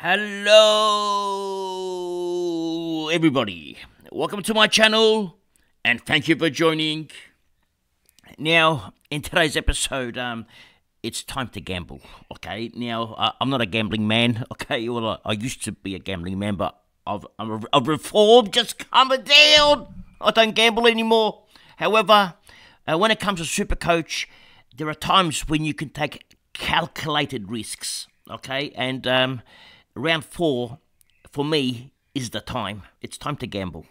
Hello, everybody. Welcome to my channel, and thank you for joining. Now, in today's episode, um, it's time to gamble. Okay. Now, uh, I'm not a gambling man. Okay. Well, I, I used to be a gambling man, but I've I've reformed. Just it down. I don't gamble anymore. However, uh, when it comes to Super Coach, there are times when you can take calculated risks. Okay, and um, round four for me is the time. It's time to gamble.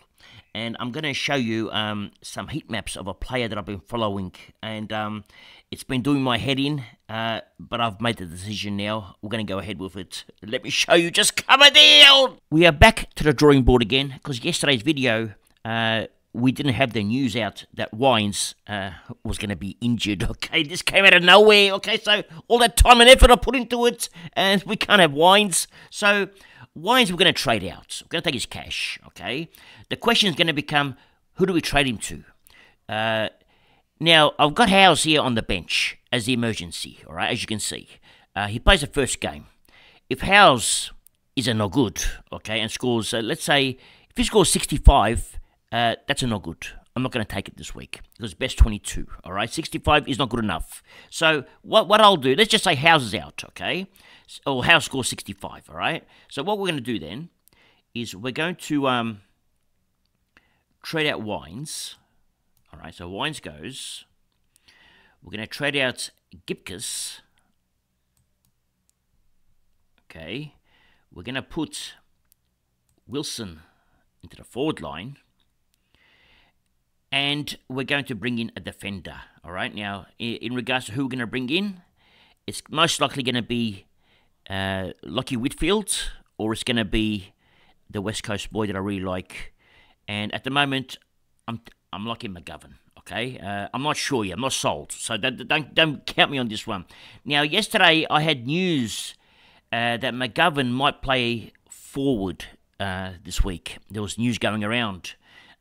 And I'm going to show you um, some heat maps of a player that I've been following. And um, it's been doing my head in, uh, but I've made the decision now. We're going to go ahead with it. Let me show you. Just coming down. We are back to the drawing board again because yesterday's video uh, we didn't have the news out that Wines uh, was going to be injured. Okay, this came out of nowhere. Okay, so all that time and effort I put into it, and we can't have Wines. So Wines, we're going to trade out. We're going to take his cash. Okay, the question is going to become who do we trade him to? Uh, now I've got Howes here on the bench as the emergency. All right, as you can see, uh, he plays the first game. If Howes is a no good, okay, and scores, uh, let's say if he scores 65 uh, that's a no good. I'm not going to take it this week because best 22. All right, 65 is not good enough. So what what I'll do? Let's just say Howes is out, okay? Or Howes scores 65. All right. So what we're going to do then is we're going to um, trade out wines. All right. So wines goes. We're going to trade out Gibcus. Okay. We're going to put Wilson into the forward line and we're going to bring in a defender. All right. Now, in regards to who we're going to bring in, it's most likely going to be uh, Lachie Whitfield, or it's going to be the West Coast boy that I really like. And at the moment, I'm I'm liking McGovern. Okay, uh, I'm not sure yet. I'm not sold. So don't, don't don't count me on this one. Now, yesterday I had news uh, that McGovern might play forward uh, this week. There was news going around.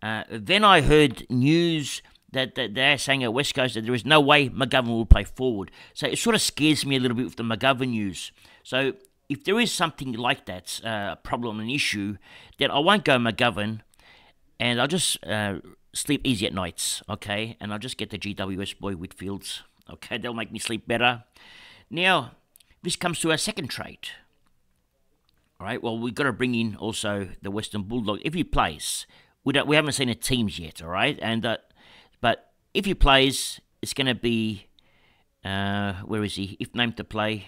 Uh, then I heard news that, that, they're saying at West Coast that there is no way McGovern will play forward. So it sort of scares me a little bit with the McGovern news. So if there is something like that, uh, a uh, problem, an issue, then I won't go McGovern and I'll just uh, sleep easy at nights, okay? And I'll just get the GWS boy Whitfields, okay? They'll make me sleep better. Now, this comes to our second trade. All right, well, we've got to bring in also the Western Bulldog. If he plays, we don't we haven't seen a teams yet, all right? And uh, but if he plays, it's going to be uh, where is he? If named to play,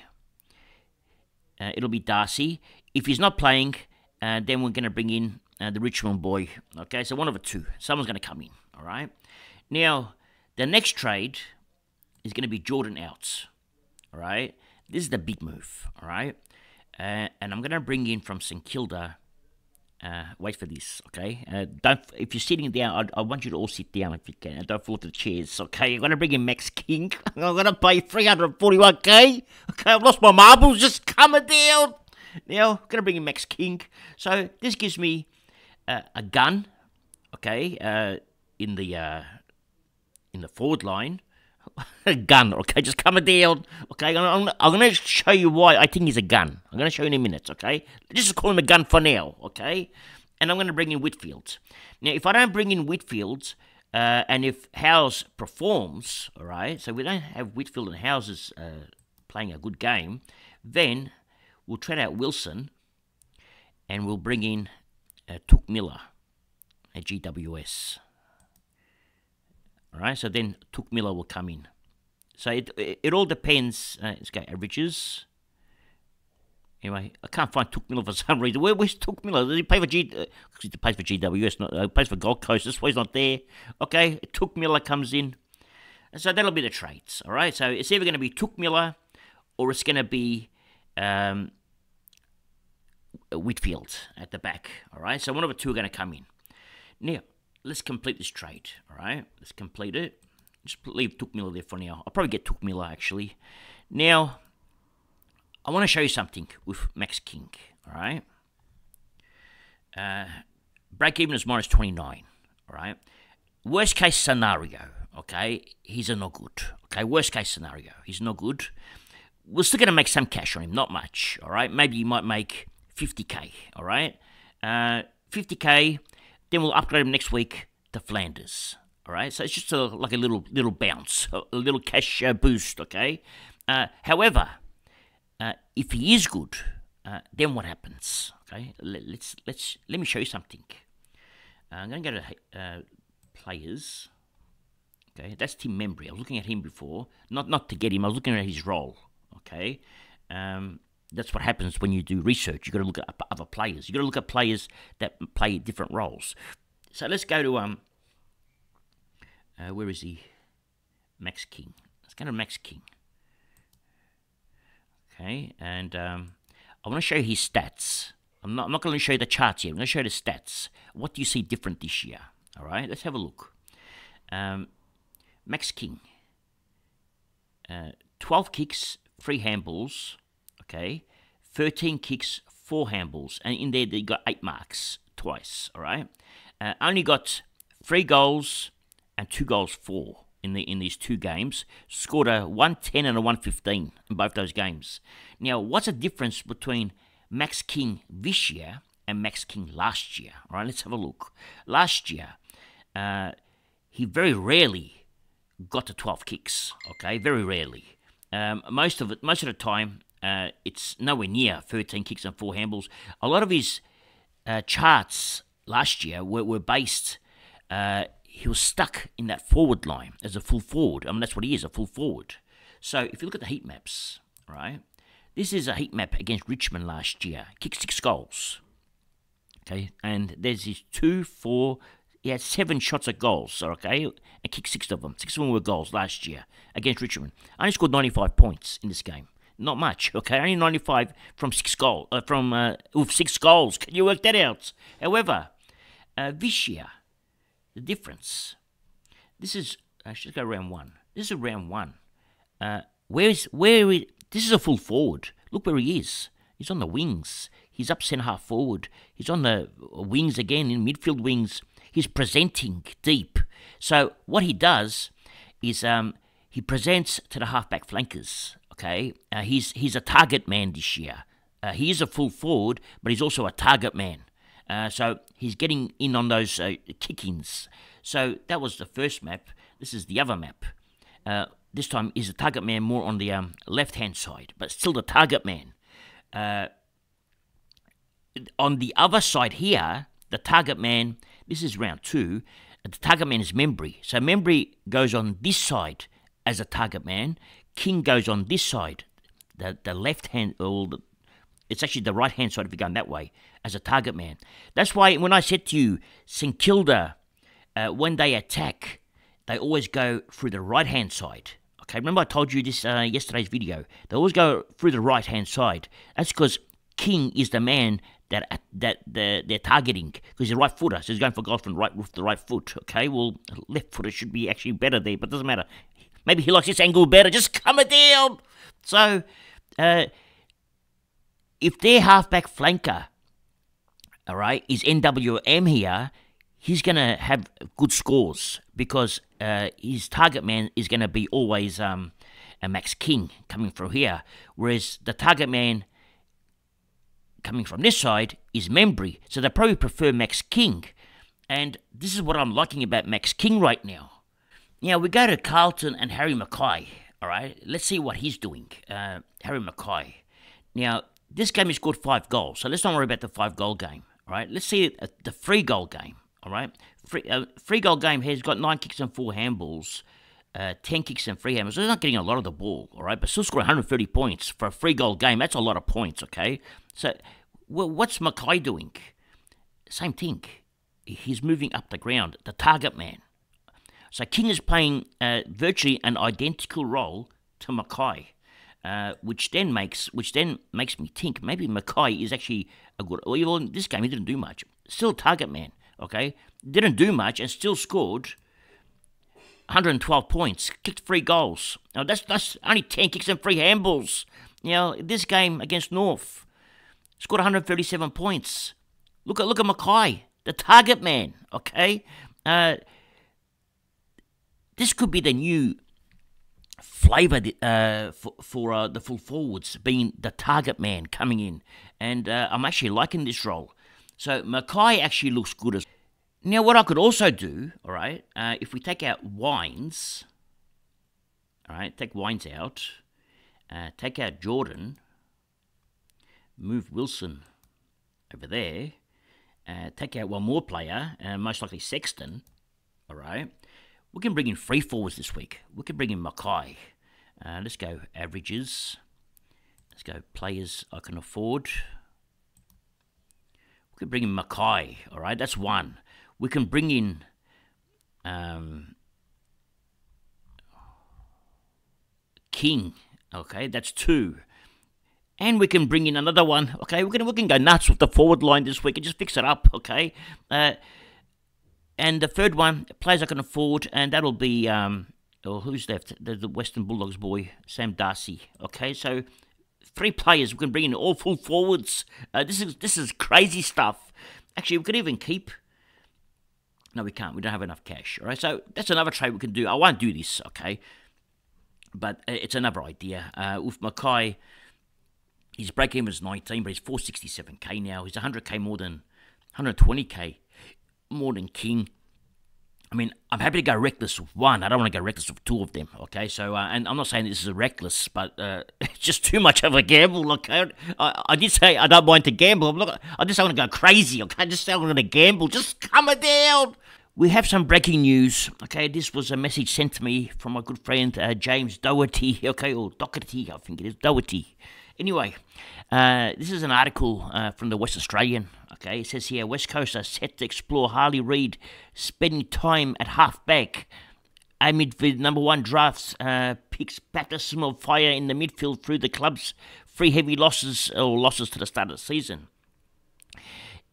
uh, it'll be Darcy. If he's not playing, uh, then we're going to bring in uh, the Richmond boy. Okay, so one of the two. Someone's going to come in. All right. Now the next trade is going to be Jordan Outs. All right. This is the big move. All right. Uh, and I'm going to bring in from St Kilda uh, wait for this, okay? Uh, don't. If you're sitting down, I, I, want you to all sit down if you can. Don't fall to the chairs, okay? I'm gonna bring in Max King. I'm gonna pay 341k. Okay, I've lost my marbles. Just coming down. Now, I'm gonna bring in Max King. So this gives me uh, a gun, okay? Uh, in the uh, in the forward line, a gun, okay? Just coming down, okay? I'm, I'm going to show you why I think he's a gun. I'm going to show you in a minute, okay? Just call him a gun for now, okay? And I'm going to bring in Whitfield. Now, if I don't bring in Whitfield, uh, and if Howes performs, all right, so we don't have Whitfield and Howes uh, playing a good game, then we'll trade out Wilson and we'll bring in uh, Touk Miller at GWS. All right, so then Touk Miller will come in. So it it, it all depends. Uh, let's go averages. Anyway, I can't find Touk Miller for some reason. Where, where's Miller? Does he play for G? Uh, he plays for GWS. Not uh, plays for Gold Coast. This why he's not there. Okay, Touk Miller comes in. So that'll be the trades. All right. So it's either going to be Touk Miller, or it's going to be um, Whitfield at the back. All right. So one of the two are going to come in. Now, let's complete this trade. All right, let's complete it. Just leave Touk Miller there for now. I'll probably get Touk Miller actually. Now, I want to show you something with Max King. All right, uh, break even is minus twenty nine. All right, worst case scenario. Okay, he's a no good. Okay, worst case scenario, he's no good. We're still going to make some cash on him, not much. All right, maybe you might make 50k. All right, uh, 50k. Then we'll upgrade him next week to Flanders. All right, so it's just a, like a little little bounce, a, little cash uh, boost. Okay. Uh, however, uh, if he is good, uh, then what happens? Okay, Let, us let's let me show you something. Uh, I'm going to go to uh, players. Okay, that's Tim Membrey. I was looking at him before, not not to get him. I was looking at his role. Okay, um, that's what happens when you do research. You've got to look at other players. You've got to look at players that play different roles. So let's go to um. Uh, where is he? Max King. Let's go to Max King. Okay, and um, I want to show you his stats. I'm not, I'm not going to show you the charts here. I'm going to show you the stats. What do you see different this year? All right, let's have a look. Um, Max King. Uh, 12 kicks, 3 handballs. Okay. 13 kicks, 4 handballs. And in there, they got 8 marks twice. All right. Uh, only got 3 goals and 2 goals for in the in these two games. Scored a 110 and a 115 in both those games. Now, what's the difference between Max King this year and Max King last year? All right, let's have a look. Last year, uh, he very rarely got to 12 kicks. Okay, very rarely. Um, most of it, most of the time, uh, it's nowhere near 13 kicks and four handballs. A lot of his uh, charts last year were, were based uh, he was stuck in that forward line as a full forward. I mean, that's what he is, a full forward. So if you look at the heat maps, right, this is a heat map against Richmond last year. Kicked six goals. Okay, and there's his two, four, he had seven shots at goals, okay, and kicked six of them. Six of them were goals last year against Richmond. Only scored 95 points in this game. Not much, okay, only 95 from six goals, uh, from, uh, with six goals. Can you work that out? However, uh, this year, the difference. This is I should go round one. This is round one. Uh, where is where is this is a full forward. Look where he is. He's on the wings. He's up centre half forward. He's on the wings again in midfield wings. He's presenting deep. So what he does is um, he presents to the half back flankers. Okay, uh, he's he's a target man this year. Uh, he is a full forward, but he's also a target man. Uh, so he's getting in on those uh, kick-ins. So that was the first map. This is the other map. Uh, this time is the target man more on the um, left-hand side, but still the target man. Uh, on the other side here, the target man, this is round two, the target man is Membrey. So Membrey goes on this side as a target man. King goes on this side, the, the left hand, or the, it's actually the right hand side if you're going that way as a target man. That's why when I said to you, St Kilda, uh, when they attack, they always go through the right hand side. Okay, remember I told you this uh, yesterday's video. They always go through the right hand side. That's because King is the man that that they're, they're targeting because he's a right footer, so he's going for goals from right with the right foot. Okay, well left footer should be actually better there, but doesn't matter. Maybe he likes this angle better. Just come it down. So. Uh, if their halfback flanker, all right, is NWM here, he's going to have good scores because uh, his target man is going to be always um, a Max King coming through here, whereas the target man coming from this side is Membrey. So they probably prefer Max King. And this is what I'm liking about Max King right now. Now we go to Carlton and Harry McKay. All right, let's see what he's doing. Uh, Harry McKay. Now this game he scored five goals, so let's not worry about the five goal game. All right, let's see the free goal game. All right, free, uh, free goal game. He's got nine kicks and four handballs, uh, ten kicks and three handballs. He's not getting a lot of the ball. All right, but still scored 130 points for a free goal game. That's a lot of points. Okay, so well, what's McKay doing? Same thing. He's moving up the ground, the target man. So King is playing uh, virtually an identical role to McKay, Uh, which then makes which then makes me think maybe McKay is actually a good. Well, in this game he didn't do much. Still target man, okay? Didn't do much and still scored 112 points, kicked three goals. Now that's that's only 10 kicks and three handballs. You know, this game against North, scored 137 points. Look at look at McKay, the target man. Okay, uh, this could be the new flavour uh, for, for uh, the full forwards, being the target man coming in. And uh, I'm actually liking this role. So McKay actually looks good as. Now, what I could also do, all right, uh, if we take out Wines, all right, take Wines out, uh, take out Jordan, move Wilson over there, uh, take out one more player, most likely Sexton, all right. We can bring in free forwards this week. We can bring in McKay. Uh, let's go averages. Let's go players I can afford. We can bring in McKay. All right, that's one. We can bring in um, King. Okay, that's two. And we can bring in another one. Okay, we can we can go nuts with the forward line this week and just fix it up. Okay. Uh, and the third one, players I can afford, and that'll be, um, oh, who's left? The, the Western Bulldogs boy, Sam Darcy. Okay, so three players we can bring in all full forwards. Uh, this is this is crazy stuff. Actually, we could even keep. No, we can't. We don't have enough cash. All right, so that's another trade we can do. I won't do this, okay, but uh, it's another idea. Uh, with McKay, his break even was 19, but he's 467k now. He's 100k more than 120k more than King. I mean, I'm happy to go reckless with one. I don't want to go reckless with two of them. Okay, so uh, and I'm not saying this is a reckless, but uh, it's just too much of a gamble. Okay, I, I did say I don't mind to gamble. I'm not. I just want to go crazy. Okay, I just say I'm going to gamble. Just come down. We have some breaking news. Okay, this was a message sent to me from my good friend uh, James Doherty. Okay, or Doherty, I think it is Doherty. Anyway, uh, this is an article uh, from the West Australian. Okay, it says here West Coast are set to explore Harley Reid spending time at halfback amid the number one drafts uh, picks baptism of fire in the midfield through the club's three heavy losses or losses to the start of the season.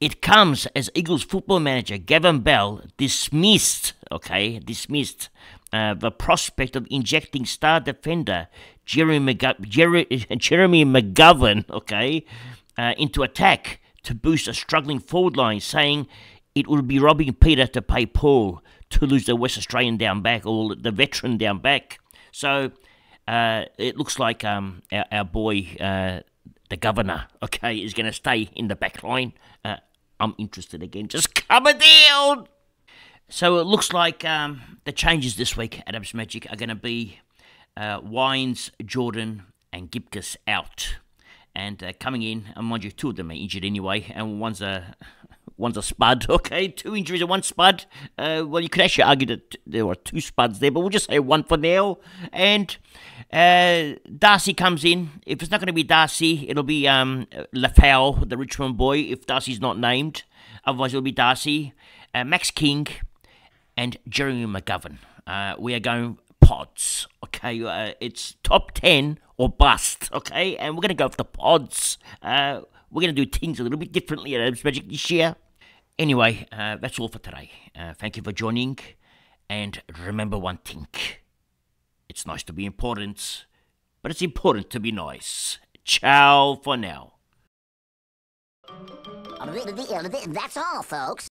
It comes as Eagles football manager Gavin Bell dismissed, okay, dismissed uh, the prospect of injecting star defender Jeremy, McGo- Jeremy McGovern, okay, uh, into attack to boost a struggling forward line, saying it would be robbing Peter to pay Paul to lose the West Australian down back or the veteran down back. So uh, it looks like um, our, our, boy, uh, the governor, okay, is going to stay in the back line. Uh, I'm interested again. Just come coming down. So it looks like um, the changes this week at Abs Magic are going to be uh, Wines, Jordan, and Gibcus out. And uh, coming in, and mind you, two of them are injured anyway, and one's a one's a spud. Okay, two injuries and one spud. Uh, well, you could actually argue that there were two spuds there, but we'll just say one for now. And uh, Darcy comes in. If it's not going to be Darcy, it'll be um, Lefau, the Richmond boy. If Darcy's not named, otherwise it'll be Darcy, uh, Max King, and Jeremy McGovern. Uh, we are going pods. Okay, uh, it's top ten or bust. Okay, and we're gonna go for the pods. Uh, we're gonna do things a little bit differently at Abs Magic this year. Anyway, uh, that's all for today. Uh, thank you for joining, and remember one thing: it's nice to be important, but it's important to be nice. Ciao for now. That's all, folks.